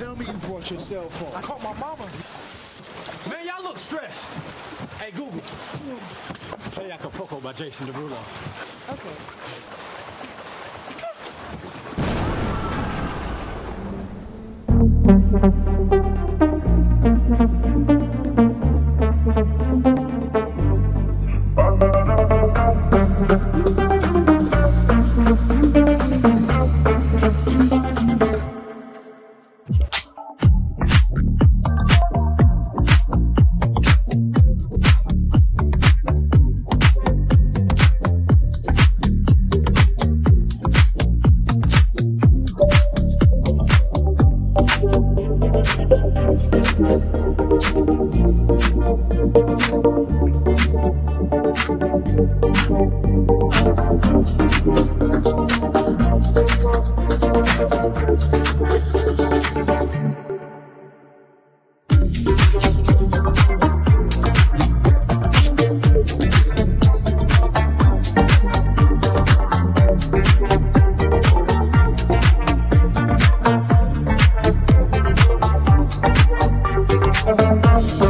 Tell me you brought your cell phone. I called my mama. Man, y'all look stressed. Hey, Google. Play Acapulco by Jason Derulo. Okay. Thank you. Bye.